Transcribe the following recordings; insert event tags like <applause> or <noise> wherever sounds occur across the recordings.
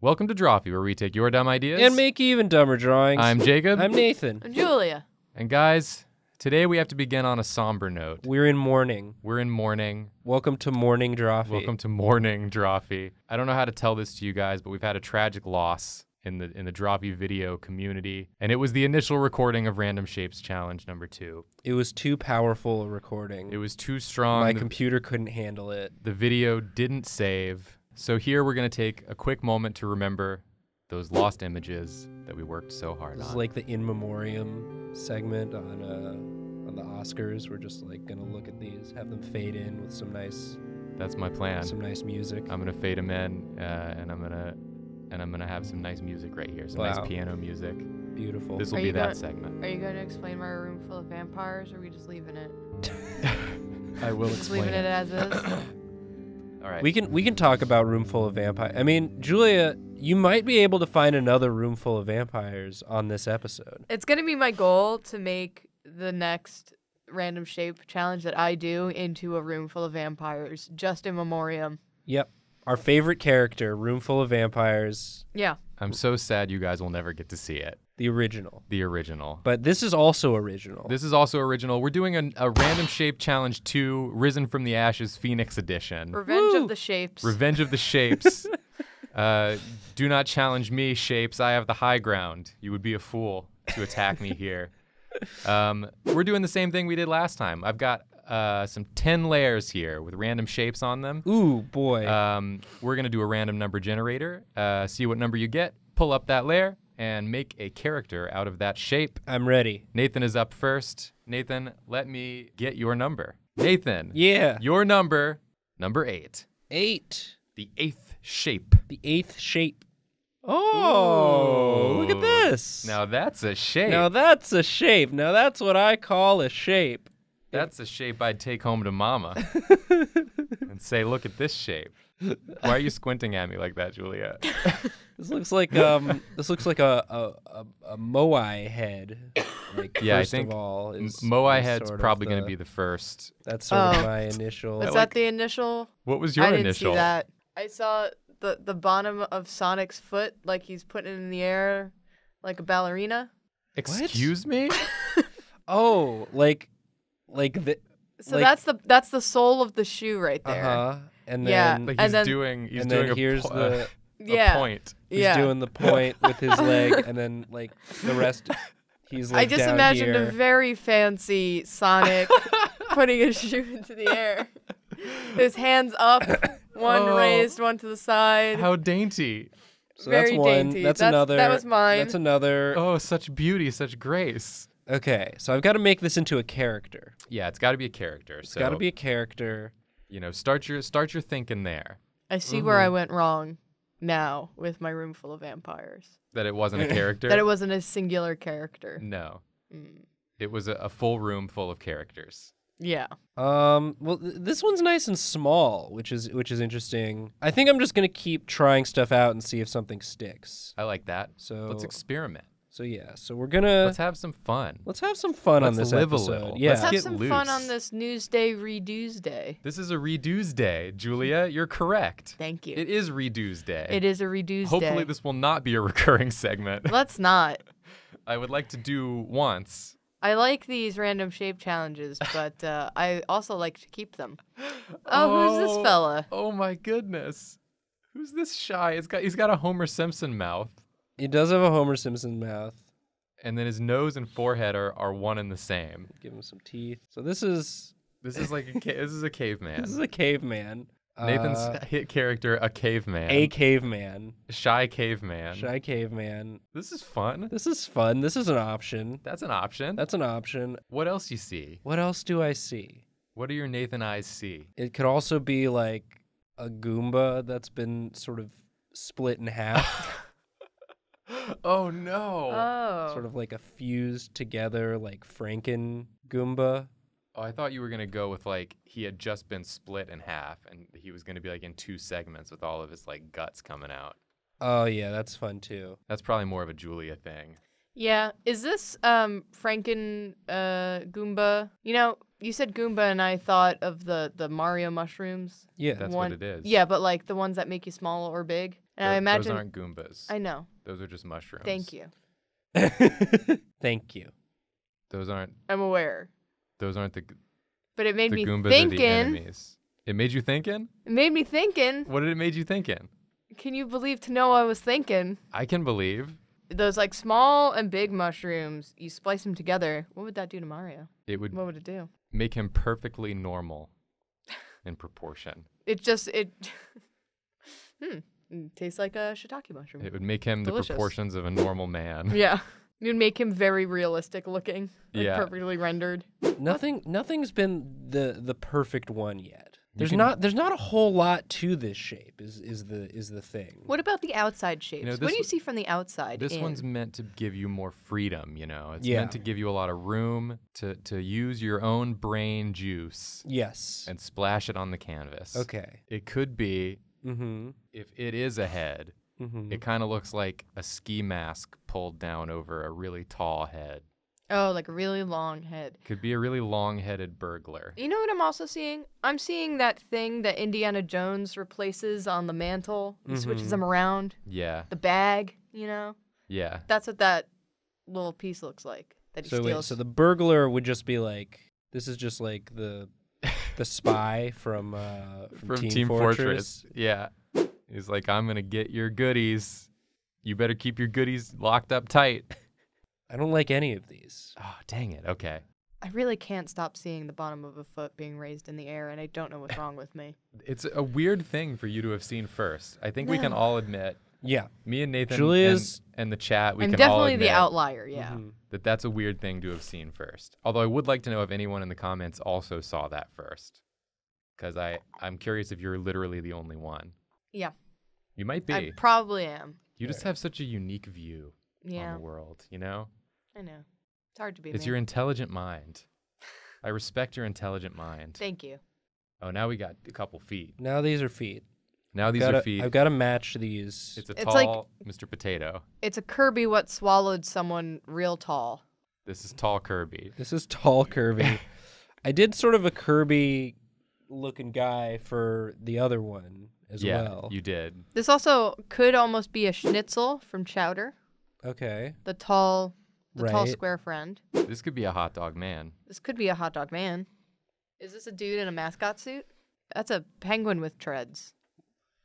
Welcome to Drawfee, where we take your dumb ideas and make even dumber drawings. I'm Jacob. I'm Nathan. I'm Julia. and guys, today we have to begin on a somber note. We're in mourning. We're in mourning. Welcome to Morning Drawfee. Welcome to mourning Drawfee. I don't know how to tell this to you guys, but we've had a tragic loss in the in the Drawfee video community, and it was the initial recording of Random Shapes Challenge number two. It was too powerful a recording. It was too strong. My the, computer couldn't handle it. the video didn't save. So here we're gonna take a quick moment to remember those lost images that we worked so hard This is on. like the in memoriam segment on uh on the Oscars. We're just like gonna look at these, have them fade in with some nice That's my plan. some nice music. I'm gonna fade them in, uh, and I'm gonna and I'm gonna have some nice music right here, some Wow. nice piano music. Beautiful. This will Are be that gonna- segment. Are you going to explain my room full of vampires, or are we just leaving it? <laughs> I will Just explain. leaving it as is. <coughs> All right. We can we can talk about Room Full of Vampires. I mean, Julia, you might be able to find another Room Full of Vampires on this episode. it's going to be my goal to make the next random shape challenge that I do into a room full of vampires, just in memoriam. Yep. Our favorite character, Room Full of Vampires, Yeah. I'm so sad you guys will never get to see it. The original. The original. But this is also original. This is also original. We're doing a, a random shape challenge two, Risen from the Ashes Phoenix edition. Revenge Woo! of the Shapes. Revenge of the Shapes. <laughs> uh, do not challenge me, Shapes. I have the high ground. You would be a fool to attack me here. Um, we're doing the same thing we did last time. I've got uh, some 10 layers here with random shapes on them. Ooh, boy. Um, we're going to do a random number generator, uh, see what number you get, pull up that layer, and make a character out of that shape. I'm ready. Nathan is up first. Nathan, let me get your number. Nathan, Yeah. your number, number eight, 8. the eighth shape. The eighth shape. Oh, look at this. Now that's a shape. Now that's a shape. Now that's what I call a shape. that's a shape I'd take home to mama <laughs> and say, look at this shape. <laughs> Why are you squinting at me like that, Julia? <laughs> This looks like um this looks like a a, a, a moai head. Like Yeah, I think of all, is, Moai is head's sort of probably going to be the first. That's sort of Oh. my initial. Was that like- the initial? What was your I didn't initial? see that. I saw the the bottom of Sonic's foot, like he's putting it in the air, like a ballerina. Excuse me? <laughs> Oh, like like the So Like- that's the that's the sole of the shoe right there. uh there. huh. And Yeah, then Like And he's then- doing he's and doing then a, here's po- the a, a <laughs> Yeah. point. he's yeah. doing the point with his leg, <laughs> and then like the rest, he's like I just down imagined here. a very fancy Sonic <laughs> putting his shoe into the air. His hands up, <coughs> one Oh. raised, one to the side. How dainty. so very that's one. dainty. That's, That's- another. that was mine. That's another. Oh, such beauty, such grace. Okay, so I've got to make this into a character. Yeah, it's got to be a character. It's so got to be a character. You know, start your start your thinking there. I see where I went wrong now with my room full of vampires. That it wasn't a <laughs> character. That it wasn't a singular character. no, Mm. it was a, a full room full of characters. Yeah. Um, well, th- this one's nice and small, which is which is interesting. I think I'm just gonna keep trying stuff out and see if something sticks. I like that. So Let's experiment. So yeah, so we're gonna Let's have some fun. let's have some fun on let's this live a episode. little. Yeah, Let's Let's have get some fun on loose. this Newsday Redo's Day. This is a redos day, Julia. You're correct. Thank you. It is redos day. it is a Redo's Hopefully, Day. this will not be a <laughs> recurring segment. Let's not. <laughs> I would like to do once. I like these random shape challenges, <laughs> but uh, I also like to keep them. Oh, who's this fella? Oh my goodness. Who's this shy? It's got he's got a Homer Simpson mouth, he does have a Homer Simpson mouth. and then his nose and forehead are, are one and the same. Give him some teeth. So this is <laughs> This is like a ca- this is a caveman. this is a caveman. Nathan's Uh, hit <laughs> character, a caveman, a caveman, shy caveman. shy caveman. This is fun. This is fun. This is an option. That's an option. That's an option. what else you see? What else do I see? What do your Nathan eyes see? It could also be like a Goomba that's been sort of split in half, <laughs> <gasps> oh no. Oh. sort of like a fused together like Franken Goomba. Oh, I thought you were gonna go with like he had just been split in half, and he was gonna be like in two segments with all of his like guts coming out. Oh yeah, that's fun too. That's probably more of a Julia thing. Yeah. Is this um Franken uh Goomba? You know, you said Goomba and I thought of the the Mario mushrooms. Yeah. That's One- what it is. Yeah, but like the ones that make you small or big. And I imagine. those aren't Goombas. I know. Those are just mushrooms. Thank you. <laughs> Thank you. Those aren't. I'm aware. Those aren't the. But it made the me Goombas are the thinking. enemies. It made you thinking. It made me thinking. What did it made you thinking? Can you believe to know I was thinking? I can believe Those like small and big mushrooms, you splice them together. What would that do to Mario? it would What would it do? make him perfectly normal <laughs> in proportion. It just it. <laughs> hmm. It tastes like a shiitake mushroom. It would make him Delicious. the proportions of a normal man. <laughs> yeah. It would make him very realistic looking. Like Yeah. Perfectly rendered. Nothing nothing's been the the perfect one yet. There's can- not there's not a whole lot to this shape is is the is the thing. What about the outside shapes? know, what do you see from the outside? This in? one's meant to give you more freedom, you know. It's Yeah. meant to give you a lot of room to, to use your own brain juice Yes. and splash it on the canvas. Okay. It could be Mm-hmm. if it is a head, Mm-hmm. it kind of looks like a ski mask pulled down over a really tall head. Oh, like a really long head. Could be a really long-headed burglar. You know what I'm also seeing? I'm seeing that thing that Indiana Jones replaces on the mantle. He switches Mhm. them around. Yeah, The bag, you know? yeah. That's what that little piece looks like that he So wait, steals. so the burglar would just be like this is just like the the spy from uh from, From Team, Fortress. Yeah. He's like, I'm gonna get your goodies. You better keep your goodies locked up tight. I don't like any of these. Oh, dang it. Okay. I really can't stop seeing the bottom of a foot being raised in the air, and I don't know what's <laughs> wrong with me. It's a weird thing for you to have seen first. I think we can all admit, Yeah. me and Nathan Julia's- and, and the chat, we I'm can all definitely admit the outlier, yeah. Mhm. that that's a weird thing to have seen first. Although I would like to know if anyone in the comments also saw that first. Because I, I'm curious if you're literally the only one. Yeah. You might be. I probably am. you just have such a unique view on Yeah, the world, you know? I know. It's hard to be It's me. your intelligent mind. I respect your intelligent mind. Thank you. Oh, now we got a couple feet. Now these are feet. Now these gotta, are feet. I've got to match these. It's a It's tall like- Mr. Potato. It's a Kirby what swallowed someone real tall. This is tall Kirby. This is tall Kirby. <laughs> I did sort of a Kirby looking guy for the other one as yeah, well. you did. This also could almost be a schnitzel from Chowder, okay. the tall, the tall square friend. This could be a hot dog man. This could be a hot dog man. Is this a dude in a mascot suit? That's a penguin with treads.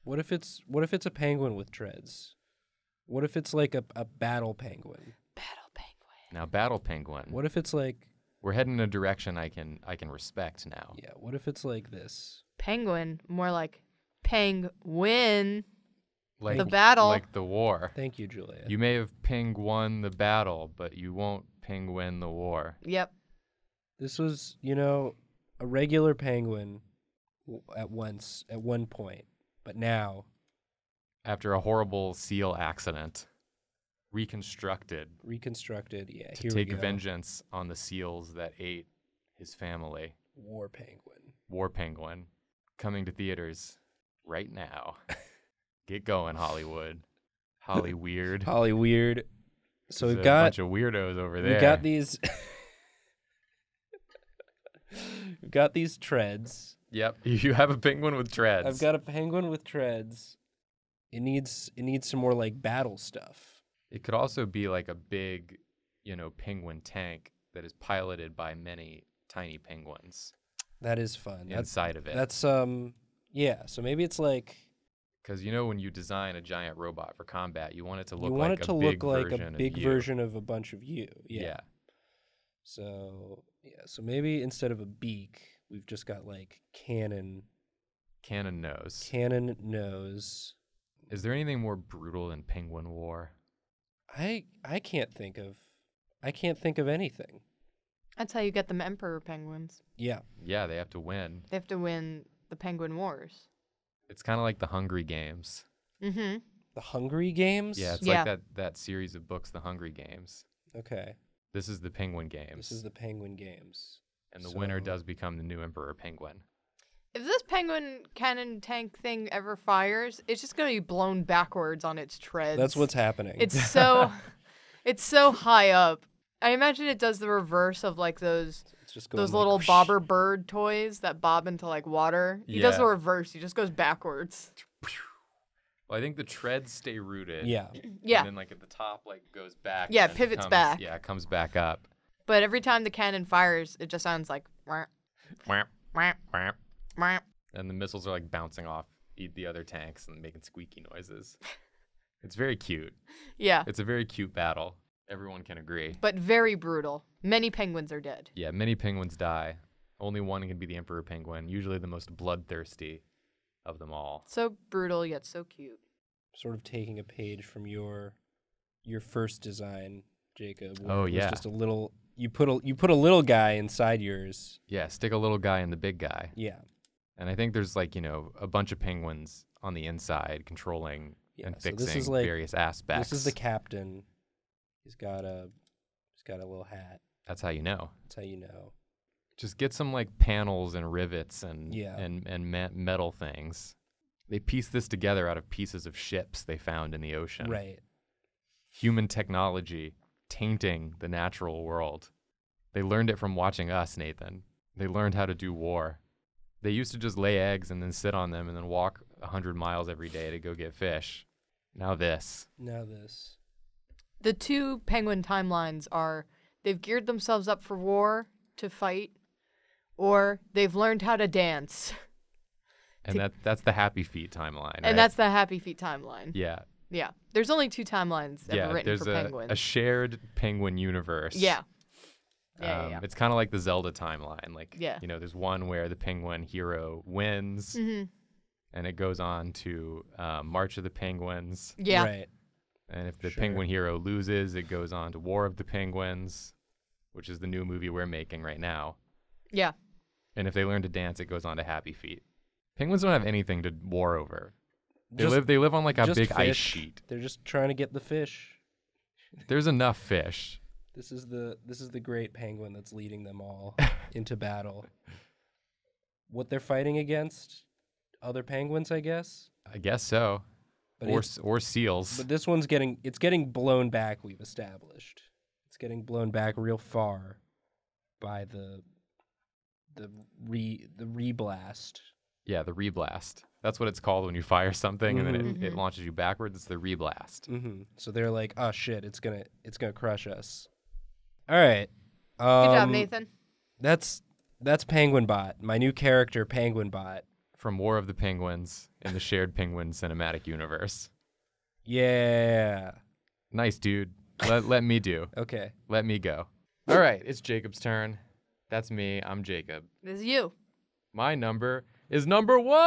What if it's what if it's a penguin with treads? What if it's like a, a battle penguin? Battle penguin. Now, Battle Penguin. What if it's like We're heading in a direction I can I can respect now. yeah, what if it's like this? Penguin, more like penguin. Like The battle. like the war. Thank you, Julia. You may have ping won the battle, but you won't ping win the war. Yep. This was, you know, a regular penguin w- at once at one point, but now After a horrible seal accident, reconstructed reconstructed. Yeah, to here take we go. vengeance on the seals that ate his family. War penguin. War Penguin coming to theaters right now. <laughs> Get going, Hollywood. Holly Weird. Holly weird. So There's we've got a bunch of weirdos over there. we got these. <laughs> we've got these treads. Yep, <laughs> you have a penguin with treads. I've got a penguin with treads. It needs it needs some more like battle stuff. It could also be like a big, you know, penguin tank that is piloted by many tiny penguins That is fun. That's inside of it. that's um yeah. So maybe it's like Because you know, when you design a giant robot for combat, you want it to look you want like it to a look big like version a big of version of a bunch of you. Yeah. Yeah. So yeah. So maybe instead of a beak, we've just got like cannon cannon nose. cannon nose. Is there anything more brutal than Penguin War? I I can't think of I can't think of anything. That's how you get them emperor penguins. Yeah. Yeah, they have to win. They have to win the penguin wars. It's kind of like the Hungry Games. Mm-hmm. The Hungry Games? Yeah, it's Yeah. like that that series of books, The Hungry Games. Okay. This is the Penguin Games, This is the Penguin Games. And the winner does become the new Emperor Penguin. If this penguin cannon tank thing ever fires, it's just gonna be blown backwards on its treads. That's what's happening. It's <laughs> so, it's so high up. I imagine it does the reverse of like those just those like little whoosh. bobber bird toys that bob into like water. He does the reverse. He just goes backwards. Well, I think the treads stay rooted. Yeah. Yeah. And then like at the top, like goes back. Yeah, pivots comes- back. Yeah, comes back up. But every time the cannon fires, it just sounds like. "Wah, Wham, wah, wham. wah." And the missiles are like bouncing off the other tanks and making squeaky noises. <laughs> it's very cute. Yeah, It's a very cute battle. Everyone can agree. but very brutal. Many penguins are dead. Yeah, many penguins die. Only one can be the emperor penguin, usually the most bloodthirsty of them all. So brutal yet so cute. Sort of taking a page from your your first design, Jacob. Oh, where it was yeah. Just a little. You put a you put a little guy inside yours. Yeah, stick a little guy in the big guy. Yeah. And I think there's like, you know, a bunch of penguins on the inside controlling Yeah, and so fixing this is like- various aspects. This is the captain. He's got a he's got a little hat. That's how you know. That's how you know. Just get some like panels and rivets and Yeah. and and me- metal things. They pieced this together out of pieces of ships they found in the ocean. Right. Human technology tainting the natural world. They learned it from watching us, Nathan. They learned how to do war. They used to just lay eggs and then sit on them and then walk a hundred miles every day to go get fish. Now this. Now this. The two penguin timelines are they've geared themselves up for war to fight, or they've learned how to dance. And To- that that's the happy feet timeline. And right? that's the Happy Feet timeline. yeah. Yeah. There's only two timelines ever yeah, written there's for a, penguins. a shared penguin universe. yeah. Yeah, yeah, Um, yeah. It's kind of like the Zelda timeline. Like, Yeah. you know, there's one where the penguin hero wins, hmm and it goes on to um, March of the Penguins. Yeah. Right. And if the Sure. penguin hero loses, it goes on to War of the Penguins, which is the new movie we're making right now. Yeah. And if they learn to dance, it goes on to Happy Feet. Penguins don't have anything to war over. They live. They live on like a just big ice sheet. They're just trying to get the fish. <laughs> There's enough fish. This is the this is the great penguin that's leading them all <laughs> into battle. What they're fighting against? Other penguins, I guess. I guess so. But or or seals. But this one's getting it's getting blown back. We've established it's getting blown back real far by the the re the reblast. Yeah, the reblast. That's what it's called when you fire something and then it, it Mhm. launches you backwards. It's the reblast. hmm So they're like, oh shit, it's gonna it's gonna crush us. All right. Good job, um, Nathan. That's that's Penguin Bot, my new character, Penguin Bot. From War of the Penguins in the shared Penguin cinematic universe. Yeah. Nice, dude. Let, let me do. <laughs> Okay. Let me go. All right, it's Jacob's turn. That's me. I'm Jacob. This is you. My number is number one.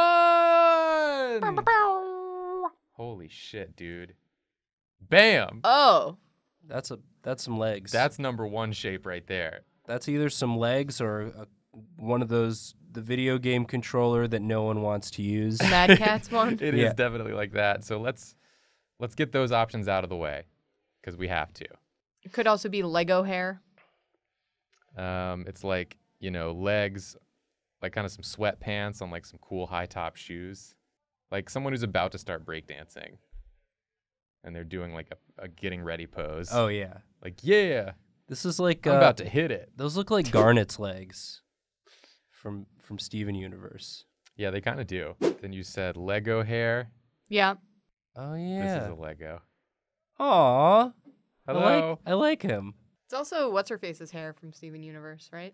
Holy shit, dude. Bam. Oh. That's a that's some legs. That's number one shape right there. that's either some legs or a, one of those the video game controller that no one wants to use. <laughs> Mad Catz one. It is Yeah. definitely like that. So let's let's get those options out of the way because we have to. It could also be Lego hair. Um, it's like you know legs, like kind of some sweatpants on like some cool high top shoes, like someone who's about to start breakdancing, and they're doing like a, a getting ready pose. oh yeah. like yeah, This is like I'm uh, about to hit it. Those look like Garnet's legs from from Steven Universe. Yeah, they kind of do. Then you said Lego hair. Yeah. Oh yeah. This is a Lego. Aw. I like Hello. I like him. It's also what's her face's hair from Steven Universe, right?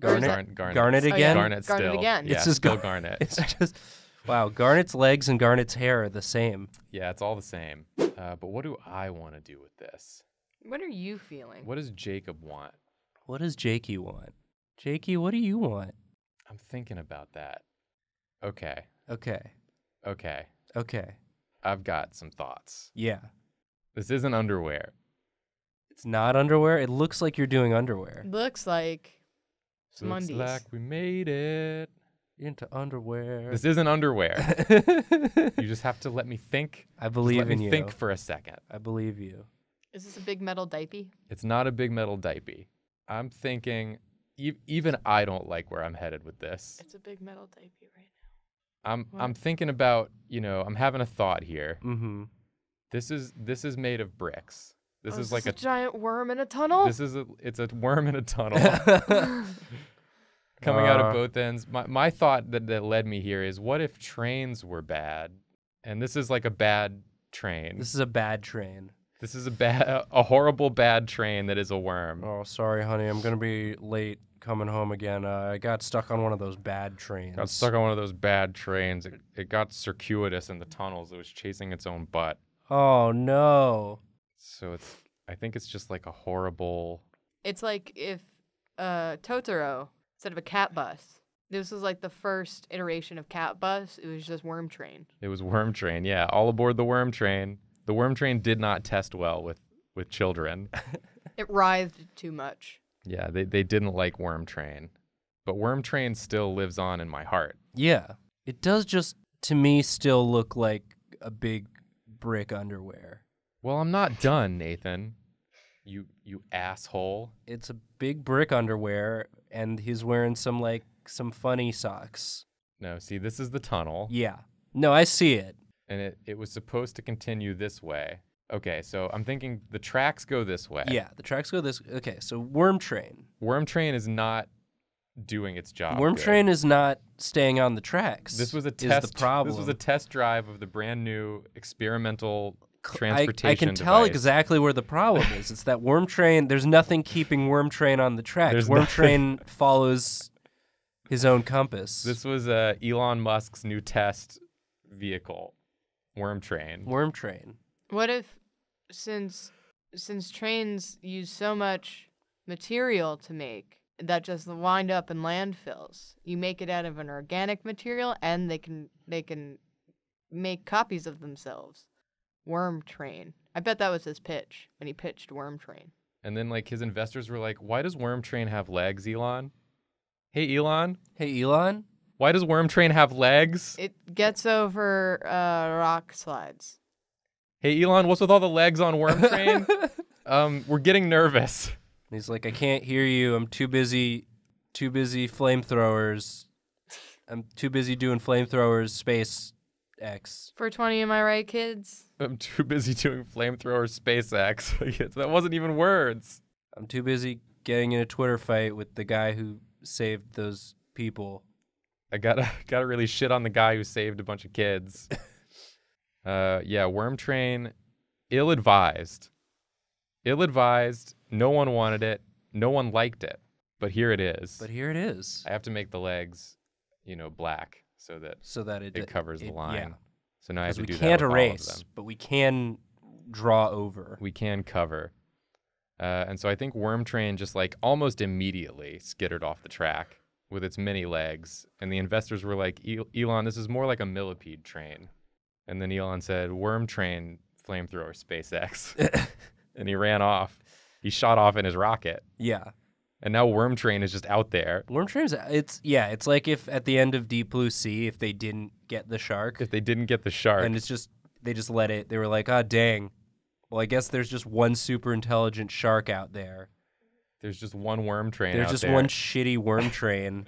Garnet. Garn- Garnet. Garnet Oh, yeah. again. Garnet Garnet still. again. Yeah, It's just still Gar- Garnet. <laughs> It's <laughs> just wow. Garnet's legs and Garnet's hair are the same. Yeah, it's all the same. Uh, but what do I want to do with this? What are you feeling? What does Jacob want? What does Jakey want? Jakey, what do you want? I'm thinking about that. Okay, Okay. okay. Okay. I've got some thoughts. Yeah. This isn't underwear. It's not underwear. It looks like you're doing underwear. Looks like some Looks undies. like we made it. Into underwear. This isn't underwear. <laughs> you just have to let me think. I Just believe let in me you. think for a second. I believe you. Is this a big metal diaper? It's not a big metal diaper. I'm thinking. E- even I don't like where I'm headed with this. It's a big metal diaper right now. I'm What? I'm thinking about you know I'm having a thought here. Mm-hmm. This is this is made of bricks. This Oh, is like a giant worm in a tunnel. this is a it's a worm in a tunnel <laughs> coming out Uh. of both ends. My my thought that that led me here is what if trains were bad? and this is like a bad train. This is a bad train. This is a bad, a horrible bad train that is a worm. Oh, sorry, honey. I'm gonna be late coming home again. Uh, I got stuck on one of those bad trains. Got stuck on one of those bad trains. It, it got circuitous in the tunnels. It was chasing its own butt. Oh no. So it's, I think it's just like a horrible. It's like if uh, Totoro instead of a cat bus. This was like the first iteration of cat bus. It was just worm train. It was worm train. Yeah, all aboard the worm train. The worm train did not test well with with children. <laughs> It writhed too much. yeah, they they didn't like worm train, but worm train still lives on in my heart. Yeah. It does just to me still look like a big brick underwear. Well, I'm not done, Nathan. You you asshole. It's a big brick underwear and he's wearing some like some funny socks. No, see, this is the tunnel. Yeah. No, I see it. and it, it was supposed to continue this way. Okay, so I'm thinking the tracks go this way. Yeah, the tracks go this Okay, so Worm Train. Worm Train is not doing its job. Worm good. Train is not staying on the tracks. This was a is test. the problem. This was a test drive of the brand new experimental transportation. I can tell device. exactly where the problem is. It's that Worm Train. There's nothing keeping Worm Train on the tracks. There's Worm nothing. Train follows his own compass. This was uh, Elon Musk's new test vehicle, Worm Train. Worm Train. What if, since since trains use so much material to make that just wind up in landfills, you make it out of an organic material, and they can they can make copies of themselves. Worm Train. I bet that was his pitch when he pitched Worm Train. And then like his investors were like, "Why does Worm Train have legs, Elon? Hey, Elon, Hey, Elon. why does Worm Train have legs? It gets over uh, rock slides. Hey, Elon, what's with all the legs on Worm <laughs> Train? um, we're getting nervous. And he's like, I can't hear you. I'm too busy, too busy flamethrowers. I'm too busy doing flamethrowers. Space X. For 20, am I right, kids? I'm too busy doing flamethrower SpaceX. <laughs> Yes, that wasn't even words. I'm too busy getting in a Twitter fight with the guy who saved those people. I gotta <laughs> gotta really shit on the guy who saved a bunch of kids. <laughs> uh, yeah, Worm Train, ill-advised, ill-advised. No one wanted it. No one liked it. But here it is. But here it is, I have to make the legs, you know, black so that so that it it covers the line. Yeah, So now I have to we do can't that with all of erase, them. but we can draw over. We can cover. Uh, and so I think Worm Train just like almost immediately skittered off the track with its many legs. And the investors were like, "El- Elon, this is more like a millipede train. And then Elon said, Worm Train flamethrower SpaceX. <laughs> and he ran off. He shot off in his rocket. Yeah. And now Worm Train is just out there. Worm Train's it's yeah, it's like if at the end of Deep Blue Sea, if they didn't get the shark, If they didn't get the shark, and it's just they just let it. They were like, ah, dang. Well, I guess there's just one super intelligent shark out there. there's just one Worm Train There's just there. one shitty worm <laughs> train.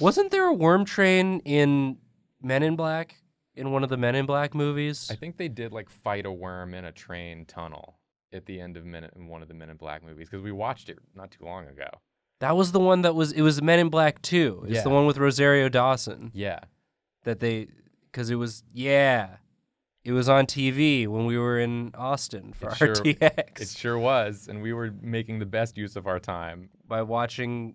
Wasn't there a worm train in Men in Black? In one of the Men in Black movies? I think they did like fight a worm in a train tunnel at the end of Men in one of the Men in Black movies because we watched it not too long ago. that was the one that was. It was Men in Black Two. It's the one with Rosario Dawson. Yeah, That they, because it was yeah, it was on TV when we were in Austin for It sure- RTX. it sure was, and we were making the best use of our time. by watching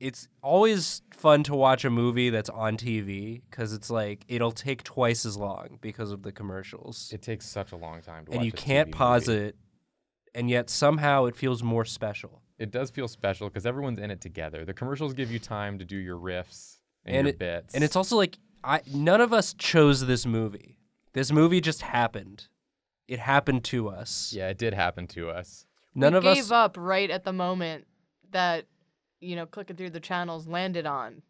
it's always fun to watch a movie that's on TV because it's like it'll take twice as long because of the commercials. It takes such a long time to and you can't TV pause movie. it and yet somehow it feels more special. It does feel special because everyone's in it together. The commercials give you time to do your riffs and, And your it- bits. And it's also like I none of us chose this movie. This movie just happened. It happened to us. yeah, it did happen to us. None we of gave us up right at the moment that, you know, clicking through the channels landed on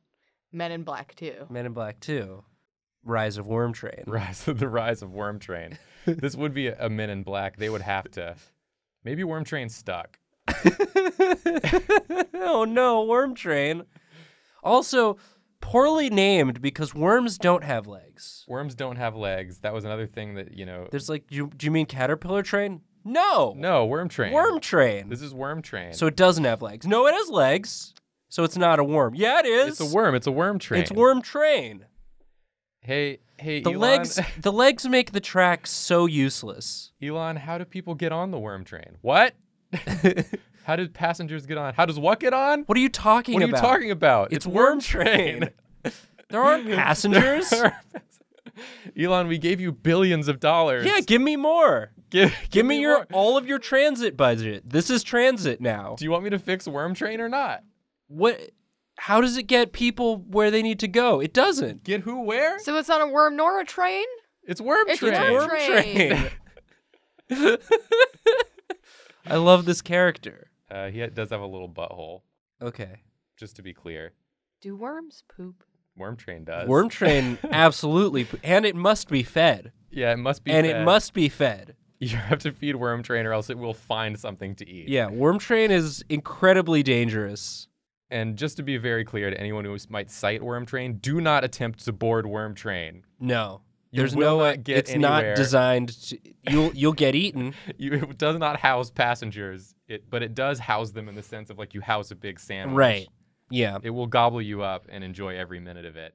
Men in Black 2. Men in Black 2. Rise of Worm Train. Rise of the rise of Worm Train. <laughs> this would be a, a Men in Black. They would have to. Maybe Worm Train stuck. <laughs> oh no, Worm Train. Also, poorly named because worms don't have legs. Worms don't have legs. That was another thing that you know. There's like, you, do you mean Caterpillar Train? No. No, Worm Train. Worm Train. This is Worm Train. So it doesn't have legs. No, it has legs. So it's not a worm. Yeah, it is. it's a worm. It's a worm train. It's Worm Train. Hey, Hey, The Elon, legs <laughs> the legs make the track so useless. Elon, how do people get on the worm train? What? <laughs> how did passengers get on? How does what get on? What are you talking about? What are you talking about? It's Worm Train. <laughs> There aren't passengers. Elon, we gave you billions of dollars. yeah, give me more. give, Give me your more. all of your transit budget. This is transit now. Do you want me to fix Worm Train or not? What how does it get people where they need to go? It doesn't. Get who where? So it's not a worm nor a train? It's Worm It's Train. Worm Train. <laughs> <laughs> I love this character. Uh, he does have a little butthole, Okay. just to be clear. Do worms poop? Worm Train does. Worm Train <laughs> absolutely and it must be fed. Yeah, it must be. and fed. it must be fed. You have to feed Worm Train, or else it will find something to eat. Yeah, Worm Train is incredibly dangerous. And just to be very clear to anyone who might cite Worm Train, do not attempt to board Worm Train. No. You There's will no not get it's anywhere. not designed to you'll you'll get <laughs> eaten. You, it does not house passengers, it, but it does house them in the sense of like you house a big sandwich. Right. Yeah. It will gobble you up and enjoy every minute of it.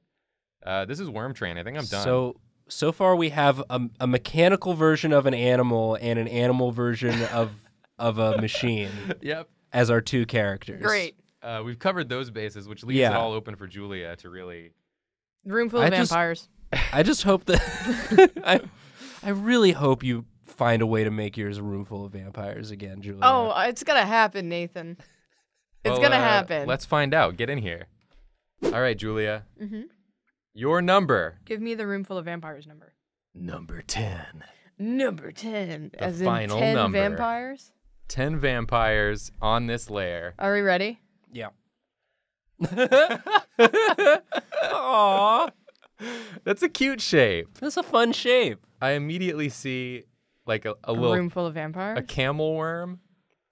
Uh, this is Worm Train. I think I'm done. So so far we have a, a mechanical version of an animal and an animal version of of a machine <laughs> yep. as our two characters. Great. Uh, we've covered those bases, which leaves it all open for Julia to really. Room full of I just- vampires. <laughs> I just hope that <laughs> I I really hope you find a way to make yours a room full of vampires again, Julia. Oh, it's gonna happen, Nathan. It's Well, gonna uh, happen. Let's find out. Get in here. All right, Julia. hmm Your number. Give me the room full of vampires number. Number 10. Number ten. The as final in ten number. vampires. 10 vampires on this lair. Are we ready? Yeah. Aw, <laughs> That's a cute shape. that's a fun shape. I immediately see like a, a A little room full of vampires. a camel worm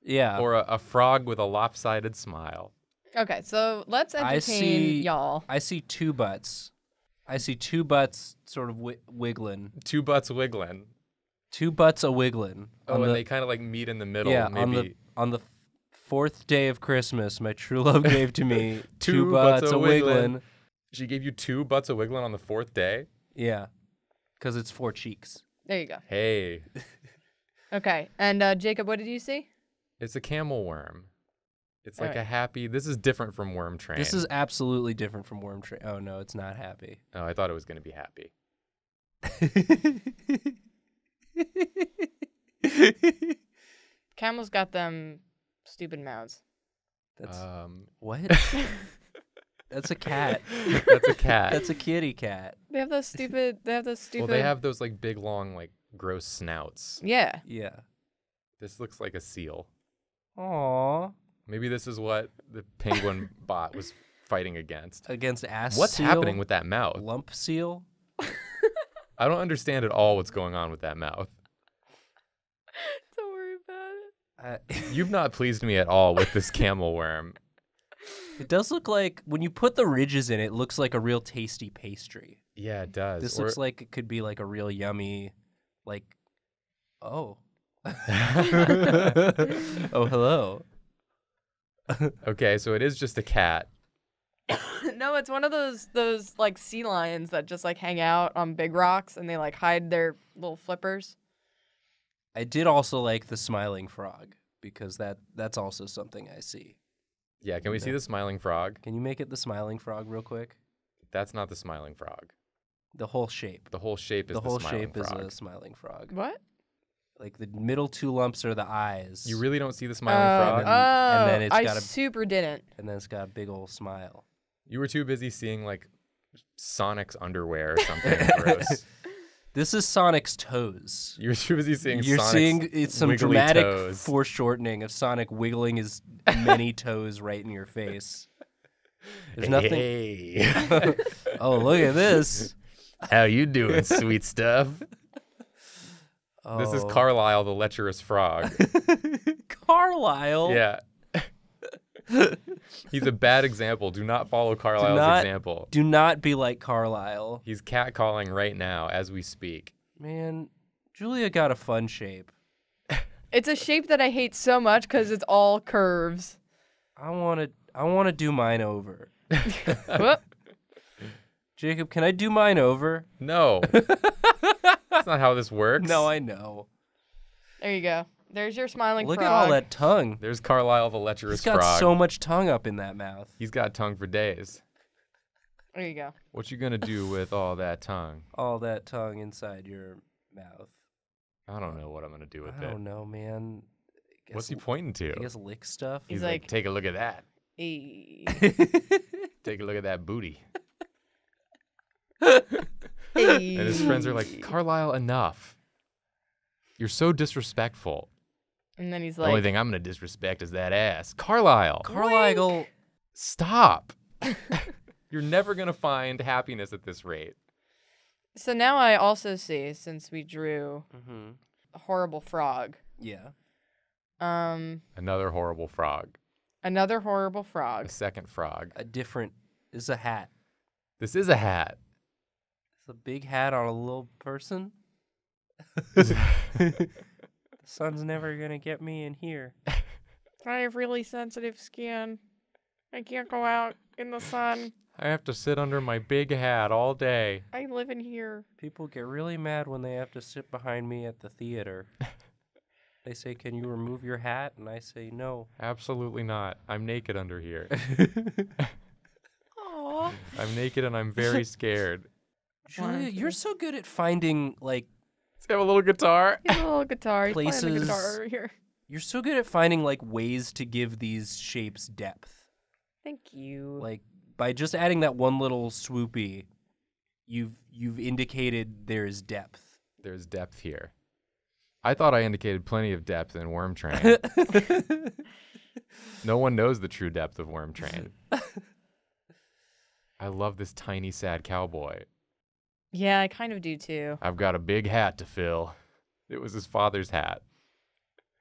Yeah. or a, a frog with a lopsided smile. Okay, so let's I entertain see- y'all. I see two butts. I see two butts sort of wi- wiggling. Two butts wiggling. Two butts a wiggling. Oh, and the, they kind of like meet in the middle. yeah, maybe on the on the fourth day of Christmas, my true love <laughs> gave to me <laughs> two, Two butts, butts a a wiggling. wiggling. she gave you two butts a wiggling on the fourth day. Yeah, because it's four cheeks. There you go. Hey, <laughs> Okay, and uh, Jacob, what did you see? it's a camel worm. It's like Alright. a happy. This is different from Worm Train. This is absolutely different from Worm Train. Oh no, it's not happy. Oh, I thought it was gonna be happy. Camel's got them stupid mouths. That's Um, <laughs> what? That's a cat. that's a cat. That's a kitty cat. They have those <laughs> stupid. They have those stupid. well, stupid. they have those like big, long, like gross snouts. Yeah. Yeah. This looks like a seal. Aww. Maybe this is what the penguin <laughs> bot was fighting against. Against ass. What's seal, happening with that mouth? lump seal? I don't understand at all what's going on with that mouth. Don't worry about it. Uh, <laughs> You've not pleased me at all with this camel worm. it does look like when you put the ridges in, it looks like a real tasty pastry. Yeah, it does. This Or- looks like it could be like a real yummy, like, oh, <laughs> oh, hello. okay, so it is just a cat. <coughs> no, it's one of those those like sea lions that just like hang out on big rocks and they like hide their little flippers. I did also like the smiling frog because that that's also something I see. Yeah, can we see the smiling frog? Can you make it the smiling frog real quick? That's not the smiling frog. The whole shape. The whole shape is the the, whole smiling shape frog. is a smiling frog. What? Like the middle two lumps are the eyes. You really don't see the smiling oh, frog? And then- and then oh, it's I got a- super didn't. and then it's got a big old smile. You were too busy seeing like Sonic's underwear or <laughs> something gross. This is Sonic's toes. You were too busy seeing You're Sonic's seeing it's some dramatic toes. foreshortening of Sonic wiggling his many <laughs> toes right in your face. There's nothing. Hey. <laughs> Oh, look at this. How you doing, sweet stuff? This is Oh. Carlisle the lecherous frog. <laughs> Carlisle. yeah. <laughs> He's a bad example. Do not follow Carlisle's not- example. Do not be like Carlisle. He's catcalling right now as we speak. Man, Julia got a fun shape. <laughs> It's a shape that I hate so much because it's all curves. I want to. I want to do mine over. <laughs> Jacob, can I do mine over? No. That's not how this works. No, I know. There you go. There's your smiling Look frog. at all that tongue. There's Carlisle the lecherous He's got frog. so much tongue up in that mouth. He's got tongue for days. There you go. What you gonna do with all that tongue? <laughs> All that tongue inside your mouth. I don't know what I'm gonna do with I it. don't know, man. I What's he guess- pointing to? I guess lick stuff. He's He's like, like- take a look at that. Hey. <laughs> Take a look at that booty. <laughs> And his friends are like, Carlisle, enough. You're so disrespectful. And then he's like, the only thing I'm gonna disrespect is that ass. Carlisle, Carlisle. stop. <laughs> You're never gonna find happiness at this rate. so now I also see, since we drew Mm-hmm. a horrible frog, Yeah. um, Another horrible frog. another horrible frog. A second frog. A different. This is a hat. This is a hat. It's a big hat on a little person. <laughs> <laughs> The sun's never gonna get me in here. <laughs> I have really sensitive skin. I can't go out in the sun. I have to sit under my big hat all day. I live in here. People get really mad when they have to sit behind me at the theater. <laughs> they say, "Can you remove your hat?" And I say, "No." Absolutely not. I'm naked under here. <laughs> Aww. I'm naked and I'm very scared. Julia, you're so good at finding like Does <laughs> he have a little guitar? He's a little guitar. He's playing the Places- guitar over here. you're so good at finding like ways to give these shapes depth. Thank you. Like by just adding that one little swoopy, you've you've indicated there is depth. There's depth here. I thought I indicated plenty of depth in Worm Train. <laughs> no one knows the true depth of Worm Train. <laughs> I love this tiny, sad cowboy. Yeah, I kind of do too. I've got a big hat to fill. It was his father's hat.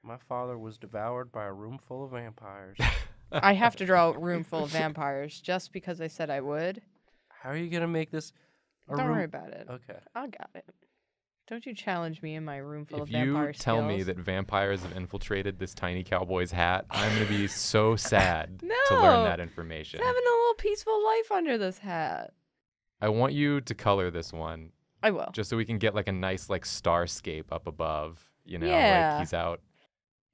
My father was devoured by a room full of vampires. <laughs> I have to draw a room full of <laughs> vampires just because I said I would. How are you gonna make this? A Don't room- worry about it. Okay. I got it. Don't you challenge me in my room full if of vampire you tell me that vampires have infiltrated this tiny cowboy's hat, I'm going to be so <laughs> sad to learn that information. He's having a little peaceful life under this hat. I want you to color this one I will. just so we can get like a nice like starscape up above, you know, Yeah. like he's out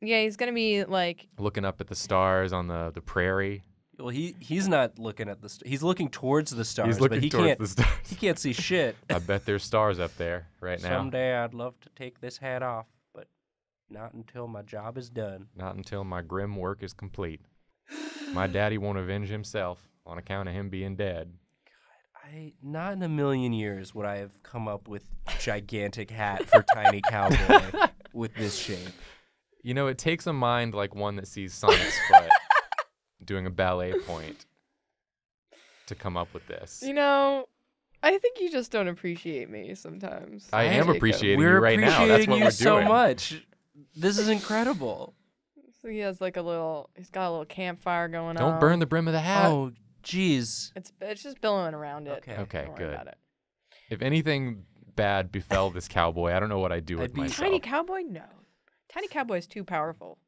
Yeah, he's gonna be like looking up at the stars on the the prairie. Well, he he's not looking at the. St- he's looking towards the stars, he's looking but he towards can't. the stars. He can't see <laughs> shit. I bet there's stars up there right now. Someday I'd love to take this hat off, but not until my job is done. Not until my grim work is complete. My daddy won't avenge himself on account of him being dead. I not in a million years would I have come up with gigantic hat for tiny cowboy <laughs> with this shape. You know, it takes a mind like one that sees Sonic's foot <laughs> doing a ballet point to come up with this. You know, I think you just don't appreciate me sometimes. I am Jacob. appreciating we're you right now. That's appreciating what you we're so doing. much. This is incredible. So he has like a little. He's got a little campfire going on. Don't burn the brim of the hat. Oh, jeez. It's it's just billowing around it. Okay. Okay, Don't worry good. about it. If anything bad befell this cowboy, I don't know what I'd do I'd with be- myself. Tiny cowboy? No. Tiny cowboy is too powerful.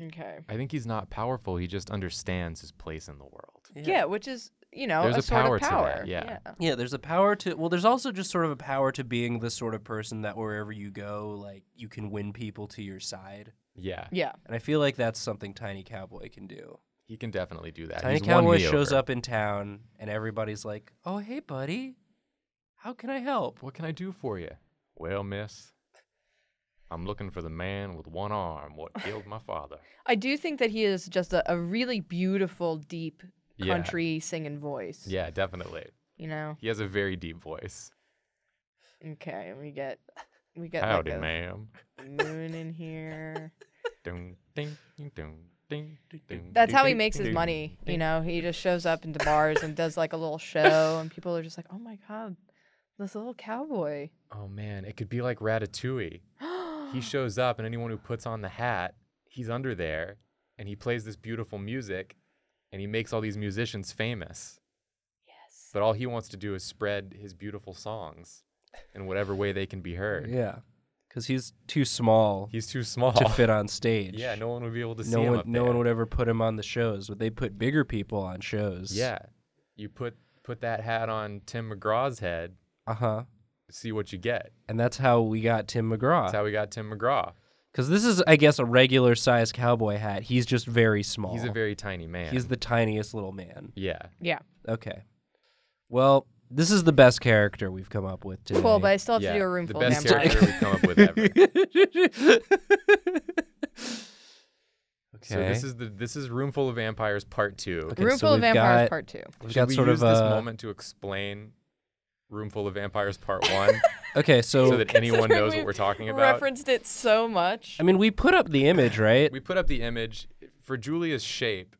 Okay. I think he's not powerful. He just understands his place in the world. Yeah, which is you know There's a, a sort power of to that, power. yeah. Yeah, there's a power to well, there's also just sort of a power to being the sort of person that wherever you go, like you can win people to your side. Yeah, Yeah. And I feel like that's something Tiny Cowboy can do. He can definitely do that. Tiny He's won Cowboy me shows over. up in town and everybody's like, "Oh, hey buddy. How can I help?" What can I do for you? Well, miss, I'm looking for the man with one arm what <laughs> killed my father. I do think that he is just a, a really beautiful, deep Yeah. country singing voice. Yeah, definitely. You know. He has a very deep voice. Okay, we get we get Howdy, like a ma'am. moon in here. <laughs> Dun, ding, ding, dun, ding, ding, That's ding, how he ding, makes his ding, money. You know, he just shows up into bars and does like a little show, and people are just like, "Oh my god, this little cowboy." Oh man, it could be like Ratatouille. He <gasps> shows up, and anyone who puts on the hat, he's under there, and he plays this beautiful music, and he makes all these musicians famous. yes. But all he wants to do is spread his beautiful songs in whatever way they can be heard. Yeah. Cuz he's too small He's too small. to fit on stage. Yeah, no one would be able to see no him one up no there. one would ever put him on the shows, but they put bigger people on shows. Yeah, you put put that hat on Tim McGraw's head, Uh huh. see what you get. And that's how we got Tim McGraw. That's how we got Tim McGraw. Because this is, I guess, a regular size cowboy hat. He's just very small. He's a very tiny man. He's the tiniest little man. yeah. Yeah. Okay. Well, this is the best character we've come up with today. Cool, but I still have yeah. to do a room the full of best vampires. character we've come up with ever. okay. <laughs> <laughs> So this is the this is Room Full of Vampires Part Two. Okay, room so full of vampires got- part two. we've Should got we sort use of this moment to explain Room Full of Vampires Part <laughs> One, Okay, so, so that anyone knows what we're talking about? Referenced it so much. I mean, we put up the image, right? We put up the image for Julia's shape.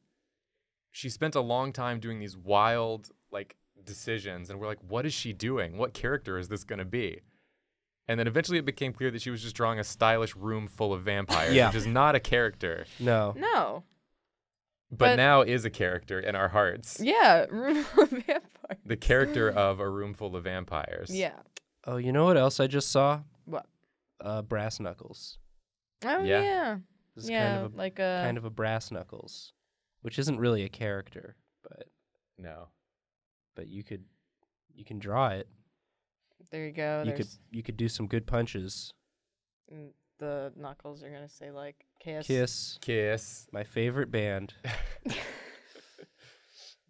She spent a long time doing these wild like decisions, and we're like, what is she doing? What character is this going to be? And then eventually it became clear that she was just drawing a stylish room full of vampires, Yeah. which is not a character, No. no. but, But- now is a character in our hearts. Yeah, <laughs> room full of vampires. The character of a room full of vampires. Yeah. Oh, you know what else I just saw? What? Uh, brass knuckles. Oh Yeah. yeah. This yeah, kind of a like a kind of a brass knuckles, which isn't really a character, but No. But you could you can draw it. there you go. you could you could do some good punches. mm, the knuckles are gonna say like kiss. Kiss, Kiss. my favorite band. <laughs> <laughs>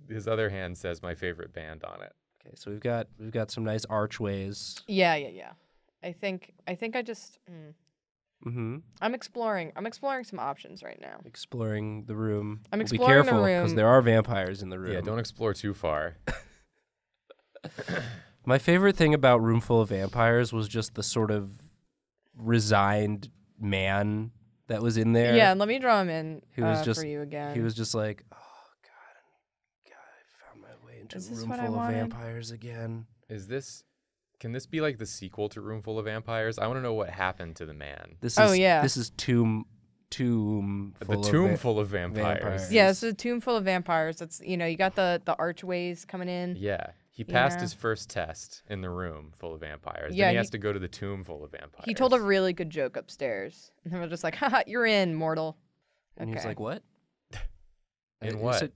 His other hand says my favorite band on it. Okay, so we've got we've got some nice archways. Yeah, yeah, yeah. I think I think I just mm, Mm-hmm. I'm exploring. I'm exploring some options right now. Exploring the room. I'm Well, exploring Be the careful because there are vampires in the room. Yeah, don't explore too far. <laughs> My favorite thing about Room Full of Vampires was just the sort of resigned man that was in there. Yeah, let me draw him in He was uh, just- for you again. He was just like, oh god, god, I found my way into Is a room full of wanted? vampires again. Is this can this be like the sequel to Room Full of Vampires? I want to know what happened to the man. This is, Oh, yeah. This is tomb tomb the full of tomb va- full of vampires. vampires. yeah, it's a tomb full of vampires. It's you know you got the the archways coming in. Yeah. He passed Yeah. his first test in the room full of vampires. Yeah, then he, he- has to go to the tomb full of vampires. He told a really good joke upstairs, <laughs> and they were just like, "Haha, you're in, mortal." And he was like, What? <laughs> In what? it-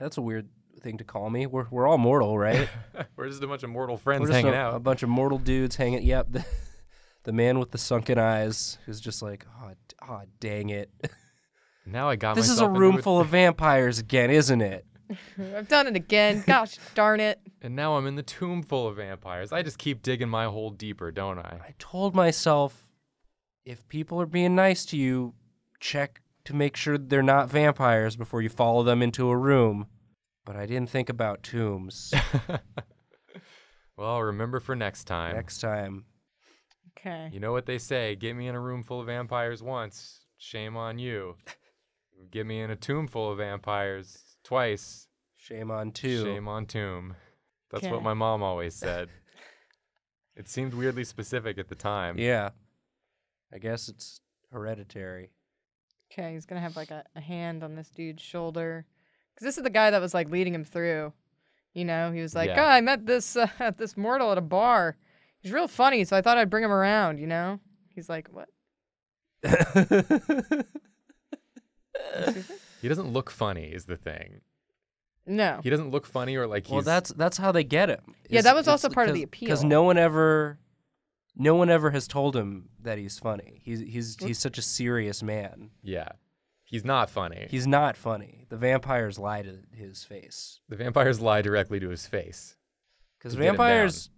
that's a weird thing to call me. We're we're all mortal, right? <laughs> We're just a bunch of mortal friends We're just hanging a, out. a bunch of mortal dudes hanging. Yep, the, the man with the sunken eyes who's just like, oh, d- oh dang it. now I got this is a room it, full of vampires again, isn't it? <laughs> I've done it again. Gosh darn it! and now I'm in the tomb full of vampires. I just keep digging my hole deeper, don't I? I told myself, if people are being nice to you, check to make sure they're not vampires before you follow them into a room. But I didn't think about tombs. <laughs> Well, remember for next time. Next time. Okay. You know what they say: get me in a room full of vampires once, shame on you. Get me in a tomb full of vampires twice, Shame on two. shame on tomb. That's Okay. what my mom always <laughs> said. it seemed weirdly specific at the time. Yeah. I guess it's hereditary. Okay, he's gonna have like a, a hand on this dude's shoulder, because this is the guy that was like leading him through. You know, he was like, Yeah. "Oh, I met this uh, <laughs> this mortal at a bar. He's real funny, so I thought I'd bring him around." You know, he's like, "What?" <laughs> He doesn't look funny, is the thing. No. He doesn't look funny or like he's. well, that's that's how they get him. Yeah, that was also part of the appeal. Because no one ever, no one ever has told him that he's funny. He's he's he's such a serious man. yeah. He's not funny. He's not funny. The vampires lie to his face. the vampires lie directly to his face. Because get him vampires,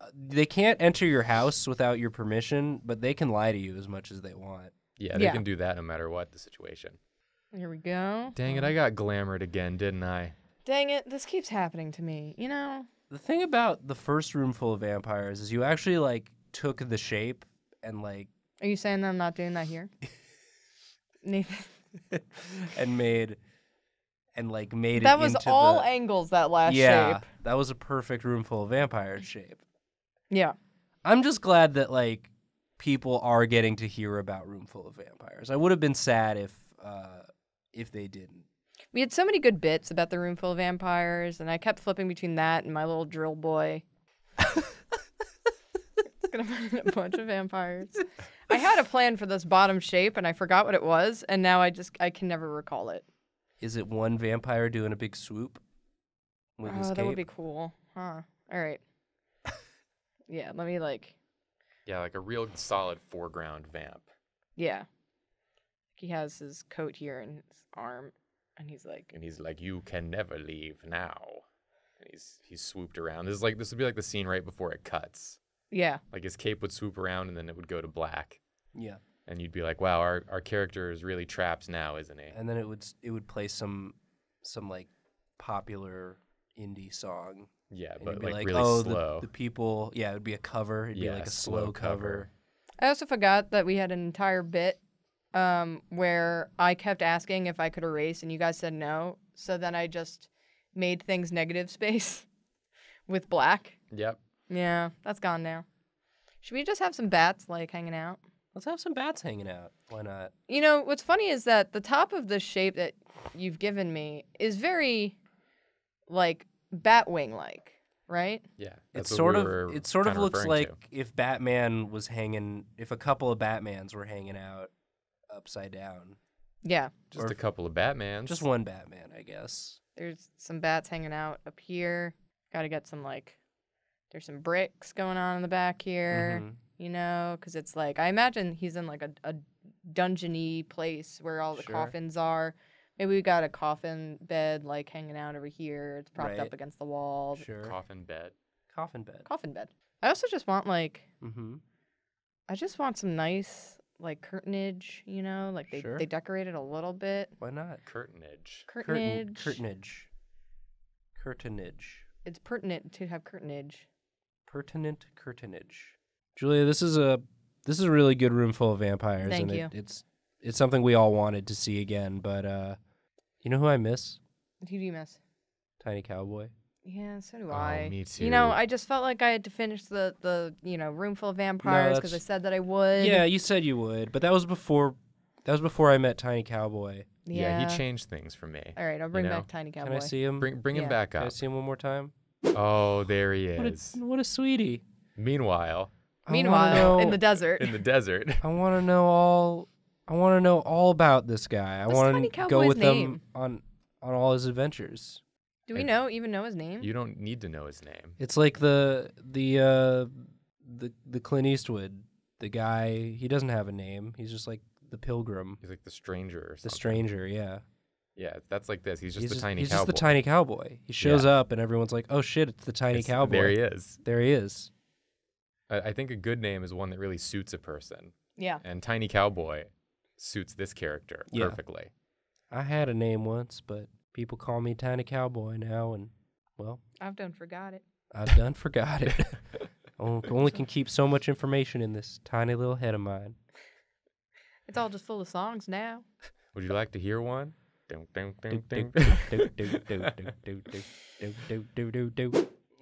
uh, they can't enter your house without your permission, but they can lie to you as much as they want. Yeah, they Yeah. can do that no matter what the situation. Here we go. Dang it, I got glamored again, didn't I? Dang it! This keeps happening to me. You know. The thing about the first room full of vampires is you actually like took the shape and like Are you saying that I'm not doing that here? <laughs> Nathan, and made and like made it that was into all the, angles. That last yeah shape. that was a perfect room full of vampires shape. Yeah. I'm just glad that like people are getting to hear about room full of vampires. I would have been sad if uh if they didn't. We had so many good bits about the room full of vampires, and I kept flipping between that and my little drill boy. it's gonna find a bunch of vampires. I had a plan for this bottom shape, and I forgot what it was, and now I just I can never recall it. Is it one vampire doing a big swoop? with oh, his that would be cool. Huh. All right. yeah, let me like Yeah, like a real solid foreground vamp. yeah. He has his coat here and his arm and he's like And he's like, "You can never leave now." And he's he's swooped around. This is like this would be like the scene right before it cuts. Yeah. Like his cape would swoop around and then it would go to black, Yeah, and you'd be like, "Wow, our our character is really trapped now, isn't he?" and then it would it would play some some like popular indie song, Yeah, and but it'd be like, like, really oh, slow. the, the people. Yeah, it would be a cover. It'd Yeah, be like a slow slow, cover. cover. I also forgot that we had an entire bit um, where I kept asking if I could erase, and you guys said no. So then I just made things negative space <laughs> with black. Yep. Yeah, that's gone now. Should we just have some bats like hanging out? Let's have some bats hanging out. Why not? You know, what's funny is that the top of the shape that you've given me is very like batwing like, right? Yeah. It that's what sort we of it sort of kinda looks referring to. like if Batman was hanging, if a couple of Batmans were hanging out upside down. Yeah. just or a couple of Batmans. Just one Batman, I guess. There's some bats hanging out up here. Got to get some like there's some bricks going on in the back here. Mhm. you know, because it's like I imagine he's in like a, a dungeony place where all the Sure. coffins are. Maybe we got a coffin bed like hanging out over here. It's propped Right. up against the wall. Sure. coffin bed. Coffin bed. Coffin bed. I also just want like Mm-hmm. I just want some nice like curtainage, you know, like they Sure. they decorated a little bit. Why not? Curtainage. Curtainage. Curtain, curtainage. Curtainage. It's pertinent to have curtainage. Pertinent curtainage. Julia, this is a this is a really good room full of vampires, Thank and you. It, it's it's something we all wanted to see again. But uh, you know who I miss? Who do you miss? Tiny Cowboy. Yeah, so do Oh, I. me too. You know. I just felt like I had to finish the the you know room full of vampires because I said that I would. Yeah, you said you would, but that was before. That was before I met Tiny Cowboy. Yeah. he changed things for me. All right, I'll bring know? back Tiny Cowboy. Can I see him? Bring bring Yeah. him back Can I up. see him one more time? Oh, there he What is. a what a sweetie. Meanwhile, I wanna Meanwhile, in the desert, in the desert. I want to know all. I want to know all about this guy. I want to go with name? him on on all his adventures. Do we and- know even know his name? You don't need to know his name. It's like the the uh the the Clint Eastwood, the guy. He doesn't have a name. He's just like the pilgrim, He's like the stranger or the stranger. Yeah, Yeah, that's like this. He's just he's the just, tiny he's cowboy. just the tiny cowboy. He shows up and everyone's like, "Oh shit, it's the tiny It's- cowboy." There he is. There he is. I, I think a good name is one that really suits a person, yeah. and Tiny Cowboy suits this character Yeah. perfectly. I had a name once, but people call me Tiny Cowboy now, and well, I've done forgot it. I've done forgot it. only can keep so much information in this tiny little head of mine. It's all just full of songs now. Would you like to hear one?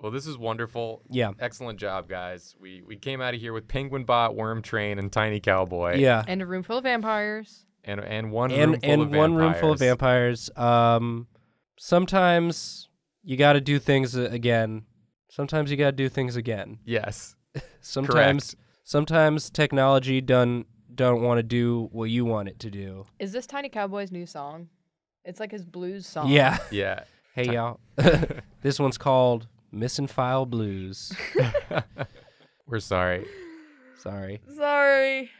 Well, this is wonderful. Yeah. Excellent job, guys. We we came out of here with Penguin Bot, Worm Train, and Tiny Cowboy. Yeah. And a room full of vampires. And and one and room full and of one room full of vampires. vampires. Um, sometimes you got to do things again. Sometimes you got to do things again. Yes. Sometimes sometimes technology done don't want to do what you want it to do. Is this Tiny Cowboy's new song? It's like his blues song. Yeah. <laughs> Yeah. <laughs> Hey Ti- y'all. <laughs> this one's called Missing File Blues. We're sorry. Sorry. Sorry.